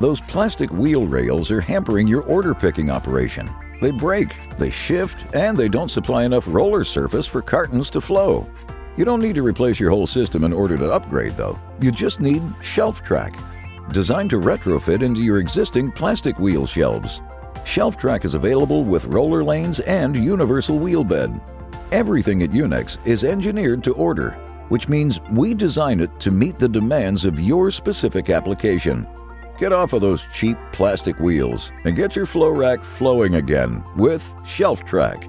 Those plastic wheel rails are hampering your order picking operation. They break, they shift, and they don't supply enough roller surface for cartons to flow. You don't need to replace your whole system in order to upgrade, though. You just need Shelf Track, designed to retrofit into your existing plastic wheel shelves. Shelf Track is available with roller lanes and universal wheel bed. Everything at UNEX is engineered to order, which means we design it to meet the demands of your specific application. Get off of those cheap plastic wheels and get your flow rack flowing again with Shelf Track.